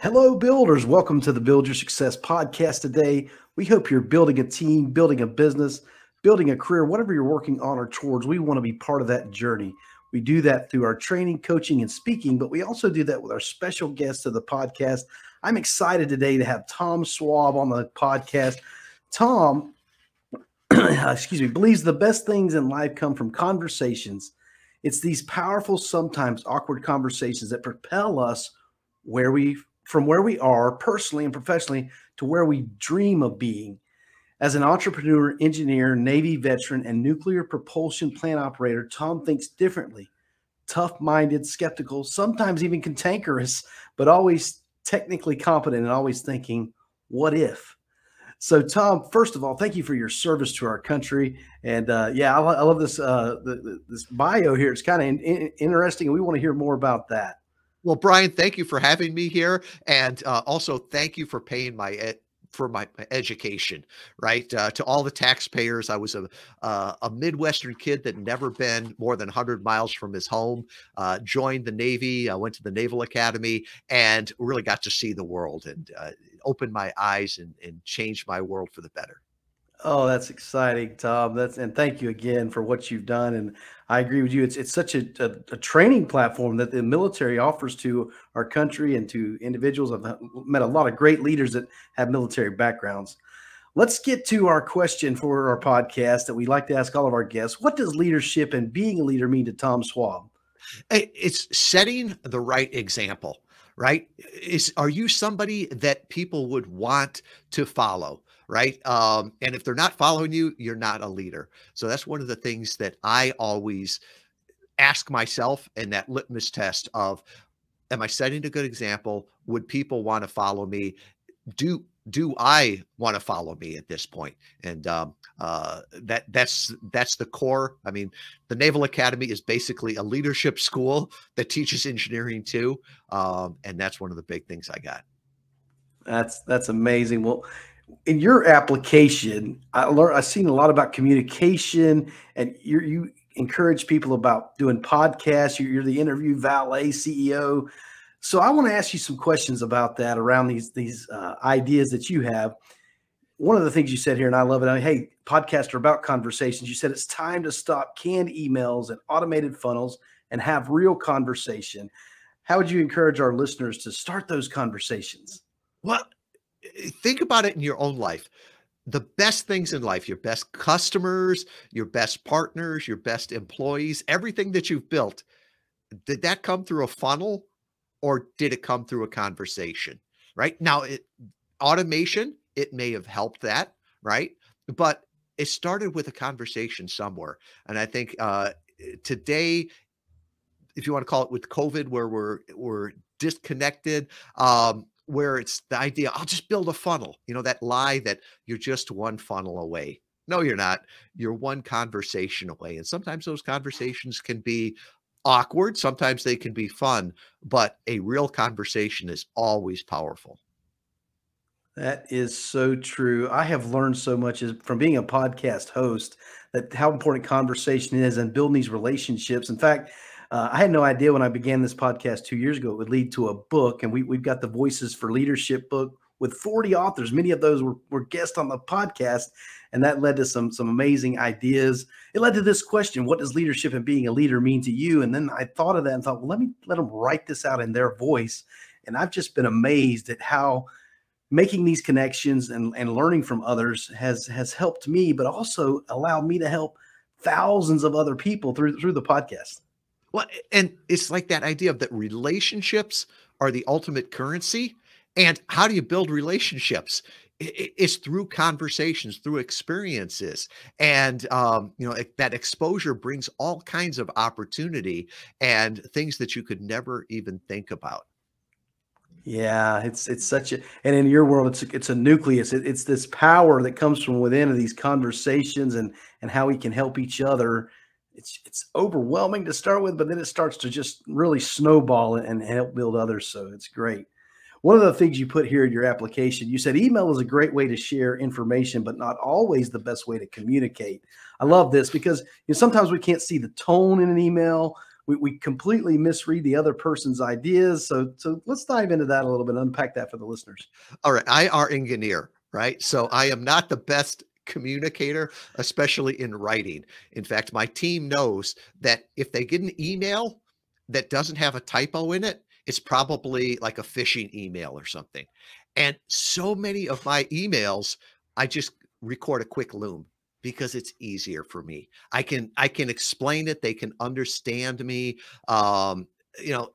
Hello, builders. Welcome to the Build Your Success podcast today. We hope you're building a team, building a business, building a career, whatever you're working on or towards. We want to be part of that journey. We do that through our training, coaching, and speaking, but we also do that with our special guests of the podcast. I'm excited today to have Tom Schwab on the podcast. Tom, excuse me, believes the best things in life come from conversations. It's these powerful, sometimes awkward conversations that propel us where we from where we are personally and professionally to where we dream of being. As an entrepreneur, engineer, Navy veteran, and nuclear propulsion plant operator, Tom thinks differently. Tough minded, skeptical, sometimes even cantankerous, but always technically competent and always thinking, what if? So, Tom, first of all, thank you for your service to our country. And uh, yeah, I, I, love this uh, the, the, this bio here. It's kind of in, in, interesting, we want to hear more about that. Well, Brian, thank you for having me here, and uh, also thank you for paying my ed- for my, education. Right uh, to all the taxpayers, I was a uh, a Midwestern kid that never been more than 100 miles from his home. Uh, joined the Navy, I went to the Naval Academy, and really got to see the world and uh, opened my eyes and, and changed my world for the better. Oh, that's exciting, Tom. That's and thank you again for what you've done. And I agree with you. It's it's such a, a, a, training platform that the military offers to our country and to individuals. I've uh, met a lot of great leaders that have military backgrounds. Let's get to our question for our podcast that we like to ask all of our guests. What does leadership and being a leader mean to Tom Schwab? It's setting the right example, right? Is are you somebody that people would want to follow? Right? Um, and if they're not following you, you're not a leader. So that's one of the things that I always ask myself and that litmus test of am I setting a good example? Would people want to follow me? Do do I want to follow me at this point? And um, uh, that that's that's the core. I mean, the Naval Academy is basically a leadership school that teaches engineering too, um, and that's one of the big things I got. That's that's amazing. Well, in your application, I learned I've seen a lot about communication, and you encourage people about doing podcasts. You're, you're the interview valet CEO. So I want to ask you some questions about that around these these uh, ideas that you have. One of the things you said here, and I love it. I mean, hey, podcasts are about conversations. You said it's time to stop canned emails and automated funnels and have real conversation. How would you encourage our listeners to start those conversations? Well, think about it in your own life. The best things in life, your best customers, your best partners, your best employees, everything that you've built, did that come through a funnel or did it come through a conversation? Right now, it, automation, it may have helped that, right? But it started with a conversation somewhere. And I think uh, today, if you want to call it with COVID, where we're we're disconnected, um, where it's the idea, I'll just build a funnel, you know, that lie that you're just one funnel away. No, you're not. You're one conversation away. And sometimes those conversations can be awkward, sometimes they can be fun, but a real conversation is always powerful. That is so true. I have learned so much from being a podcast host that how important conversation is and building these relationships. In fact, uh, I had no idea when I began this podcast two years ago it would lead to a book, and we, we've got the Voices for Leadership book with 40 authors. Many of those were, were guests on the podcast, and that led to some some amazing ideas. It led to this question: What does leadership and being a leader mean to you? And then I thought of that and thought, well, let me let them write this out in their voice. And I've just been amazed at how making these connections and, and learning from others has has helped me, but also allowed me to help thousands of other people through through the podcast. Well, and it's like that idea of that relationships are the ultimate currency. And how do you build relationships? It's through conversations, through experiences, and um, you know that exposure brings all kinds of opportunity and things that you could never even think about. Yeah, it's it's such a and in your world it's it's a nucleus. It, it's this power that comes from within of these conversations and and how we can help each other it's it's overwhelming to start with, but then it starts to just really snowball and, help build others. So it's great. One of the things you put here in your application, you said email is a great way to share information, but not always the best way to communicate. I love this because you know, sometimes we can't see the tone in an email. we, we completely misread the other person's ideas. So so let's dive into that a little bit, unpack that for the listeners. All right, I are engineer, right? So I am not the best communicator, especially in writing. In fact, my team knows that if they get an email that doesn't have a typo in it, it's probably like a phishing email or something. And so many of my emails, I just record a quick loom because it's easier for me. I can I can explain it, they can understand me. Um, you know,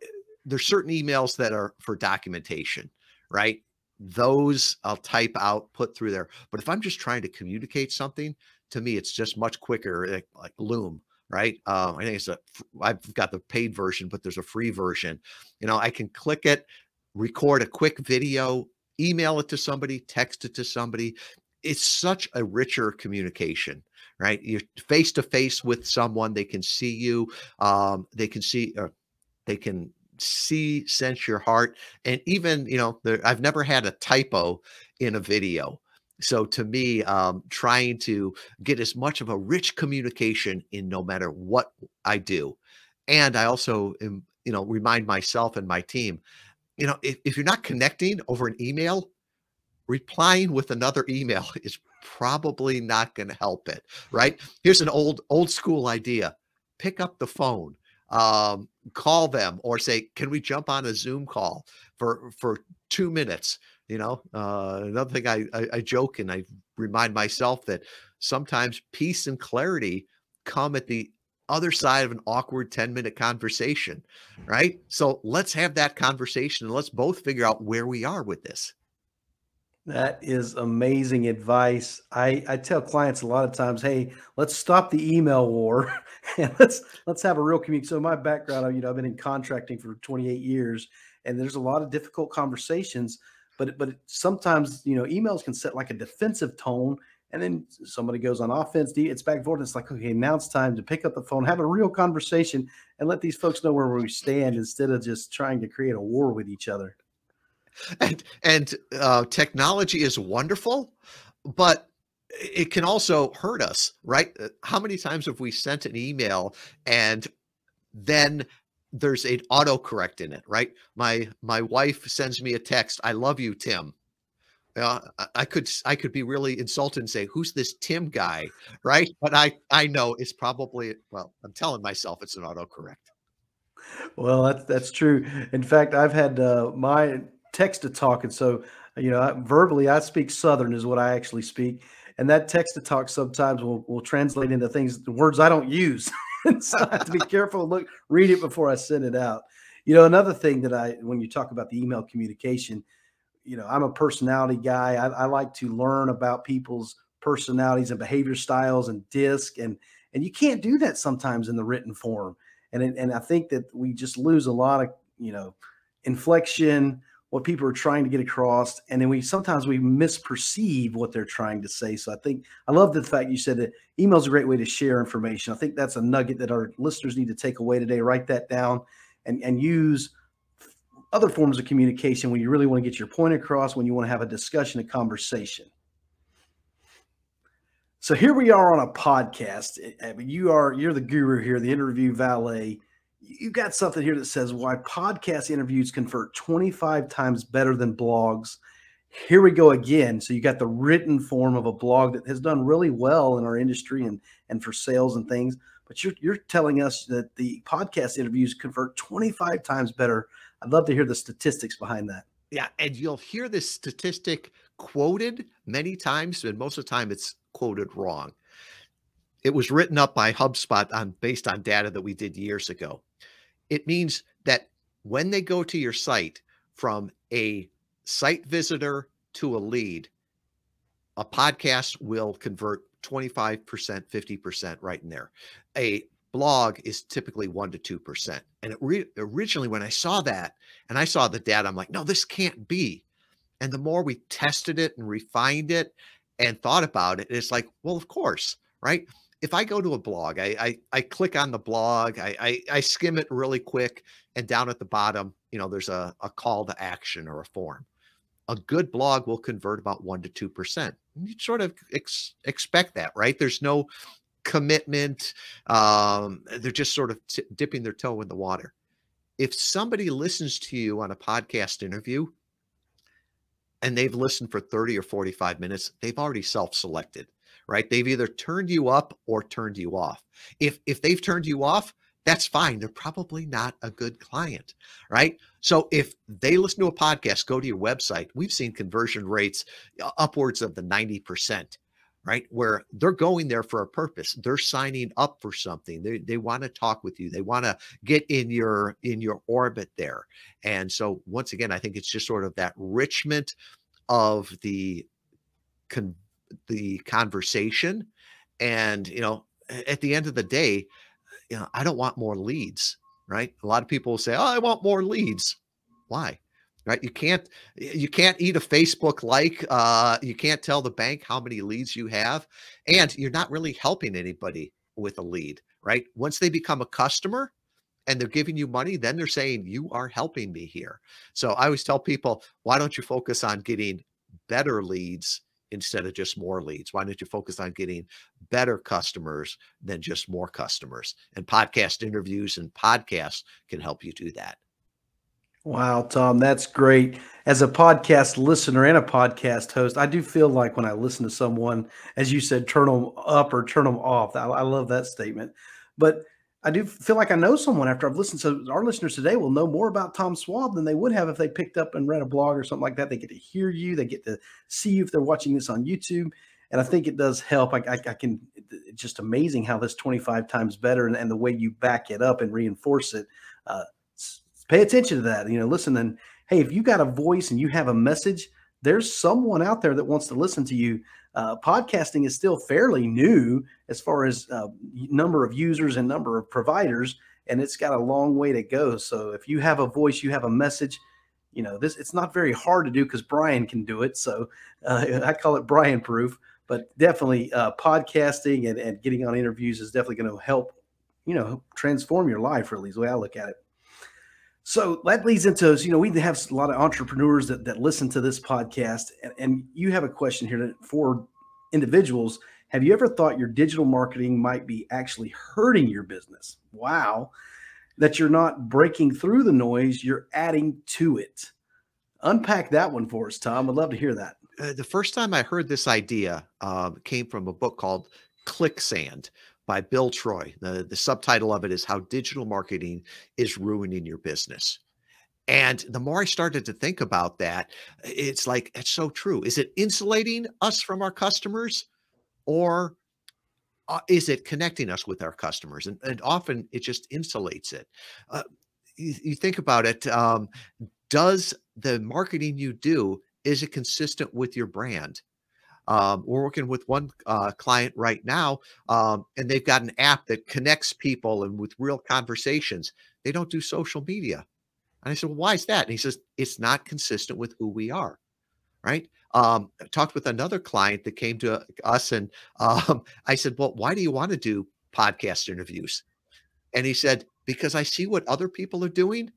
there's certain emails that are for documentation, right? Those I'll type out, put through there. But if I'm just trying to communicate something, to me, it's just much quicker, like, like Loom, right? Um, I think it's a, I've got the paid version, but there's a free version. You know, I can click it, record a quick video, email it to somebody, text it to somebody. It's such a richer communication, right? You're face to face with someone, they can see you, um, they can see, uh, they can see, sense your heart. And even, you know, there, I've never had a typo in a video. So to me, um, trying to get as much of a rich communication in no matter what I do. And I also, am, you know, remind myself and my team, you know, if, if you're not connecting over an email, replying with another email is probably not going to help it, right? Here's an old, old school idea. Pick up the phone um, call them or say, can we jump on a Zoom call for for two minutes? You know, uh, another thing I, I, I joke and I remind myself that sometimes peace and clarity come at the other side of an awkward 10 minute conversation, right? So let's have that conversation and let's both figure out where we are with this. That is amazing advice. I, I tell clients a lot of times, hey, let's stop the email war and let's let's have a real community. So my background, you know, I've been in contracting for 28 years, and there's a lot of difficult conversations. But but sometimes you know emails can set like a defensive tone, and then somebody goes on offense. It's back and forth. It's like okay, now it's time to pick up the phone, have a real conversation, and let these folks know where we stand instead of just trying to create a war with each other and and uh, technology is wonderful, but it can also hurt us, right? Uh, how many times have we sent an email and then there's an autocorrect in it, right? My my wife sends me a text, "I love you, Tim." Uh, I could I could be really insulted and say, "Who's this Tim guy?" Right? But I I know it's probably well. I'm telling myself it's an autocorrect. Well, that's that's true. In fact, I've had uh, my text to talk. And so, you know, verbally, I speak Southern is what I actually speak. And that text to talk sometimes will, will translate into things, words I don't use. so I have to be careful, look, read it before I send it out. You know, another thing that I, when you talk about the email communication, you know, I'm a personality guy. I, I like to learn about people's personalities and behavior styles and disc and and you can't do that sometimes in the written form and and I think that we just lose a lot of you know inflection what people are trying to get across and then we sometimes we misperceive what they're trying to say. So i think i love the fact you said that email is a great way to share information. I think that's a nugget that our listeners need to take away today. Write that down and and use other forms of communication when you really want to get your point across when you want to have a discussion a conversation. So here we are on a podcast. Eh, eh, you are you're the guru here the interview valet you got something here that says why podcast interviews convert 25 times better than blogs. Here we go again. So you got the written form of a blog that has done really well in our industry and and for sales and things. But you're you're telling us that the podcast interviews convert 25 times better. I'd love to hear the statistics behind that. Yeah, and you'll hear this statistic quoted many times, and most of the time it's quoted wrong. It was written up by HubSpot on based on data that we did years ago. It means that when they go to your site from a site visitor to a lead, a podcast will convert 25%, 50% right in there. A blog is typically 1% to 2%. And originally, when I saw that and I saw the data, I'm like, no, this can't be. And the more we tested it and refined it and thought about it, it's like, well, of course, right? If I go to a blog, I I, I click on the blog, I, I, I skim it really quick, and down at the bottom, you know, there's a, a call to action or a form. A good blog will convert about one to two percent. You sort of ex- expect that, right? There's no commitment. Um, they're just sort of t- dipping their toe in the water. If somebody listens to you on a podcast interview and they've listened for 30 or 45 minutes, they've already self-selected, right? They've either turned you up or turned you off. If if they've turned you off, that's fine. They're probably not a good client, right? So if they listen to a podcast, go to your website. We've seen conversion rates upwards of the 90%, right? Where they're going there for a purpose. They're signing up for something. They, they want to talk with you. They want to get in your in your orbit there. And so once again, I think it's just sort of that richment of the con- the conversation and you know at the end of the day you know, I don't want more leads, right? A lot of people will say, "Oh, I want more leads." Why? Right? You can't you can't eat a Facebook like. Uh, you can't tell the bank how many leads you have, and you're not really helping anybody with a lead, right? Once they become a customer, and they're giving you money, then they're saying, You are helping me here. So I always tell people, Why don't you focus on getting better leads instead of just more leads? Why don't you focus on getting better customers than just more customers? And podcast interviews and podcasts can help you do that. Wow, Tom, that's great. As a podcast listener and a podcast host, I do feel like when I listen to someone, as you said, turn them up or turn them off. I, I love that statement. But I do feel like I know someone after I've listened. So our listeners today will know more about Tom Schwab than they would have if they picked up and read a blog or something like that. They get to hear you, they get to see you if they're watching this on YouTube, and I think it does help. I, I, I can. It's just amazing how this 25 times better and, and, the way you back it up and reinforce it. Uh, pay attention to that. You know, listen and hey, if you got a voice and you have a message, there's someone out there that wants to listen to you uh, podcasting is still fairly new as far as uh, number of users and number of providers, and it's got a long way to go. So if you have a voice, you have a message. You know, this it's not very hard to do because Brian can do it. So uh, I call it Brian proof. But definitely, uh, podcasting and, and getting on interviews is definitely going to help. You know, transform your life. Really, is the way I look at it. So that leads into you know we have a lot of entrepreneurs that, that listen to this podcast, and, and you have a question here for individuals. Have you ever thought your digital marketing might be actually hurting your business? Wow, that you're not breaking through the noise, you're adding to it. Unpack that one for us, Tom. I'd love to hear that. Uh, the first time I heard this idea um, came from a book called Clicksand by Bill Troy. The, the subtitle of it is How Digital Marketing is Ruining Your Business. And the more I started to think about that, it's like, it's so true. Is it insulating us from our customers or uh, is it connecting us with our customers? And, and often it just insulates it. Uh, you, you, think about it. Um, does the marketing you do, is it consistent with your brand? Um, we're working with one uh, client right now, um, and they've got an app that connects people and with real conversations. They don't do social media. And I said, Well, why is that? And he says, It's not consistent with who we are. Right. Um, I talked with another client that came to us, and um, I said, Well, why do you want to do podcast interviews? And he said, Because I see what other people are doing.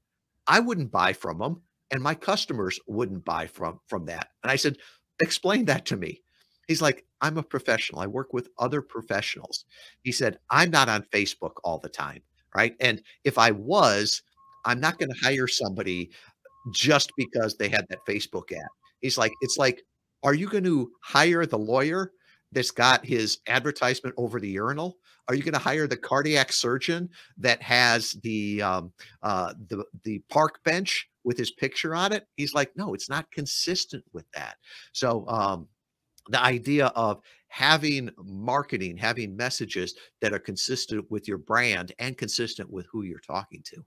I wouldn't buy from them, and my customers wouldn't buy from from that. And I said, Explain that to me. He's like, I'm a professional. I work with other professionals. He said, I'm not on Facebook all the time. Right. And if I was, I'm not going to hire somebody just because they had that Facebook ad. He's like, it's like, are you going to hire the lawyer that's got his advertisement over the urinal? Are you going to hire the cardiac surgeon that has the um, uh, the the park bench with his picture on it? He's like, no, it's not consistent with that. So um, the idea of having marketing, having messages that are consistent with your brand and consistent with who you're talking to.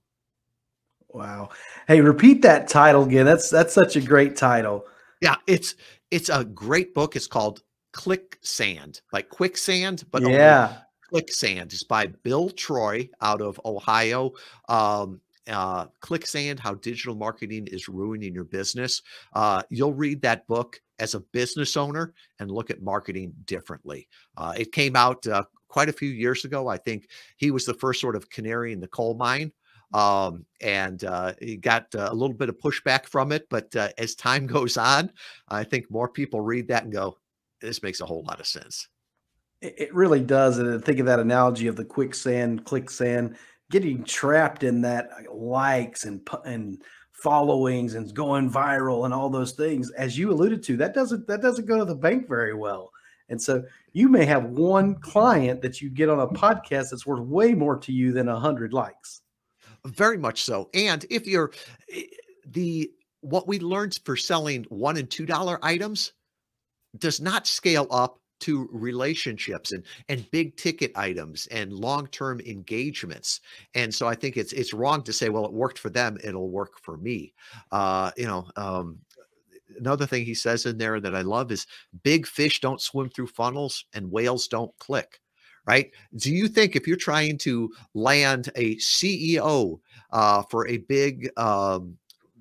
Wow. Hey, repeat that title again. That's that's such a great title. Yeah, it's it's a great book. It's called Click Sand, like quicksand, but yeah, Clicksand. It's by Bill Troy out of Ohio. Um, uh, Clicksand: How Digital Marketing is Ruining Your Business. Uh, you'll read that book as a business owner and look at marketing differently. Uh, it came out uh, quite a few years ago. I think he was the first sort of canary in the coal mine. Um, and uh, he got uh, a little bit of pushback from it. But as time goes on, I think more people read that and go, this makes a whole lot of sense. It really does. And think of that analogy of the quicksand, clicksand, getting trapped in that uh, likes and and followings and going viral and all those things. As you alluded to, that doesn't that doesn't go to the bank very well. And so you may have one client that you get on a podcast that's worth way more to you than a hundred likes. Very much so. And if you're eh, the what we learned for selling one and two dollar items does not scale up to relationships and and big ticket items and long-term engagements. And so i think it's it's wrong to say well it worked for them it'll work for me. Uh you know um another thing he says in there that i love is big fish don't swim through funnels and whales don't click right? Do you think if you're trying to land a ceo uh, for a big um,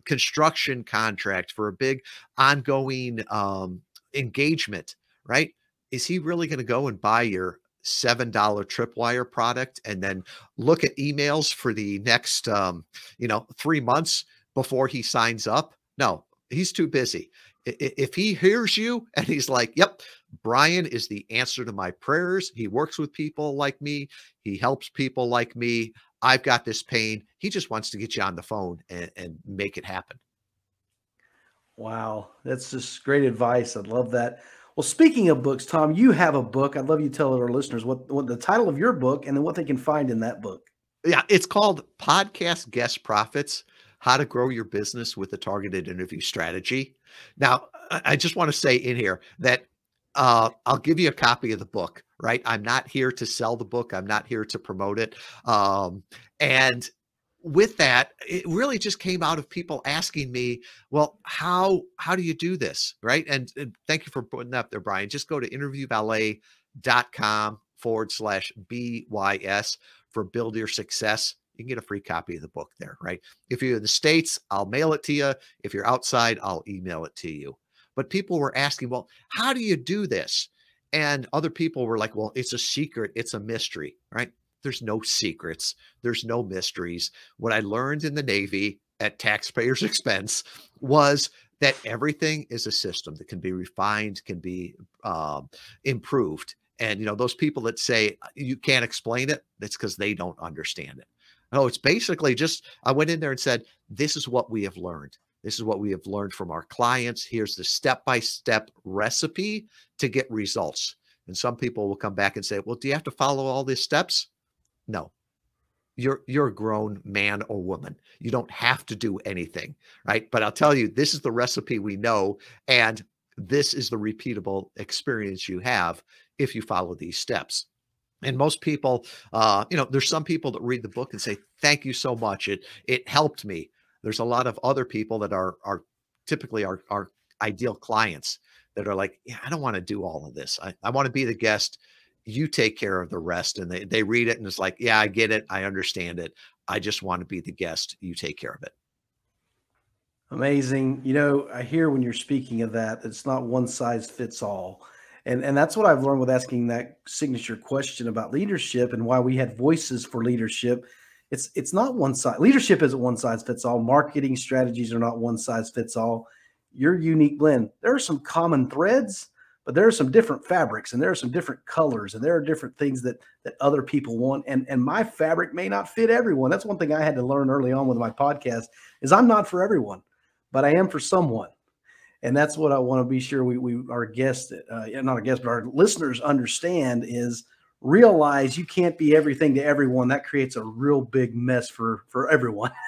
construction contract for a big ongoing um, engagement, right? Is he really going to go and buy your $7 tripwire product and then look at emails for the next, um, you know, three months before he signs up? No, he's too busy. If he hears you and he's like, yep, Brian is the answer to my prayers. He works with people like me. He helps people like me. I've got this pain. He just wants to get you on the phone and, and make it happen. Wow, that's just great advice. I love that. Well, speaking of books, Tom, you have a book. I'd love you to tell our listeners what, what the title of your book and then what they can find in that book. Yeah, it's called Podcast Guest Profits How to Grow Your Business with a Targeted Interview Strategy. Now, I just want to say in here that uh, I'll give you a copy of the book, right? I'm not here to sell the book. I'm not here to promote it. Um, and with that, it really just came out of people asking me, well, how how do you do this? Right. And, and thank you for putting that up there, Brian. Just go to interviewvalet.com forward slash BYS for build your success. You can get a free copy of the book there, right? If you're in the States, I'll mail it to you. If you're outside, I'll email it to you. But people were asking, well, how do you do this? And other people were like, well, it's a secret, it's a mystery, right? There's no secrets, there's no mysteries. What I learned in the Navy at taxpayers' expense was that everything is a system that can be refined, can be um, improved. And you know, those people that say uh, you can't explain it, that's because they don't understand it. No, it's basically just I went in there and said, This is what we have learned. This is what we have learned from our clients. Here's the step by step recipe to get results. And some people will come back and say, Well, do you have to follow all these steps? No. You're you're a grown man or woman. You don't have to do anything, right? But I'll tell you, this is the recipe we know, and this is the repeatable experience you have if you follow these steps. And most people, uh, you know, there's some people that read the book and say, "Thank you so much. It it helped me." There's a lot of other people that are are typically our our ideal clients that are like, "Yeah, I don't want to do all of this. I, I want to be the guest you take care of the rest. And they, they read it and it's like, yeah, I get it. I understand it. I just want to be the guest. You take care of it. Amazing. You know, I hear when you're speaking of that, it's not one size fits all. And, and that's what I've learned with asking that signature question about leadership and why we had voices for leadership. It's it's not one size. Leadership isn't one size fits all. Marketing strategies are not one size fits all. Your unique blend. There are some common threads, but there are some different fabrics and there are some different colors and there are different things that that other people want and and my fabric may not fit everyone. That's one thing i had to learn early on with my podcast is i'm not for everyone but i am for someone. And that's what i want to be sure we, we our guests uh, not a guest but our listeners understand is realize you can't be everything to everyone. That creates a real big mess for for everyone.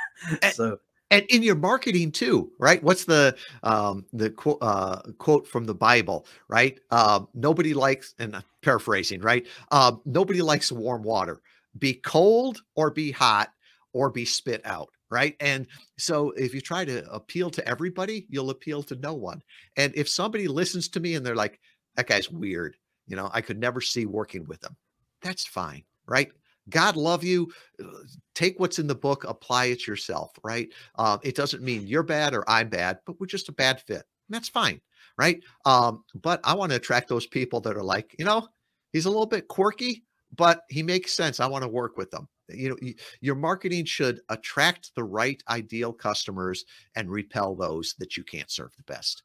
So and in your marketing too right? What's the um the quote uh quote from the bible right? Um nobody likes and I'm paraphrasing right? Um nobody likes warm water. Be cold or be hot or be spit out right? And so if you try to appeal to everybody you'll appeal to no one. And if somebody listens to me and they're like that guy's weird. You know i could never see working with them that's fine right God love you. Uh, take what's in the book, apply it yourself, right? Um, it doesn't mean you're bad or I'm bad, but we're just a bad fit. that's fine, right? Um, but I want to attract those people that are like, you know, he's a little bit quirky, but he makes sense. I want to work with them. You know, your marketing should attract the right ideal customers and repel those that you can't serve the best.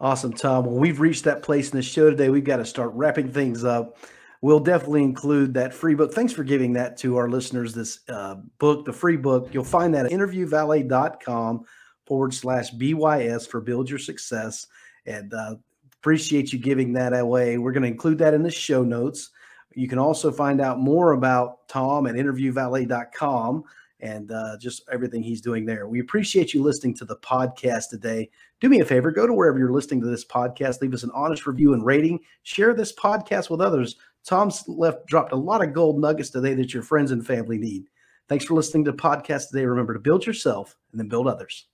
Awesome, Tom. Well, we've reached that place in the show today. We've got to start wrapping things up. We'll definitely include that free book. Thanks for giving that to our listeners, this uh, book, the free book. You'll find that at interviewvalet.com forward slash BYS for Build Your Success. And uh, appreciate you giving that away. We're going to include that in the show notes. You can also find out more about Tom at interviewvalet.com and uh, just everything he's doing there. We appreciate you listening to the podcast today. Do me a favor, go to wherever you're listening to this podcast, leave us an honest review and rating, share this podcast with others. Tom's left dropped a lot of gold nuggets today that your friends and family need. Thanks for listening to the podcast today. Remember to build yourself and then build others.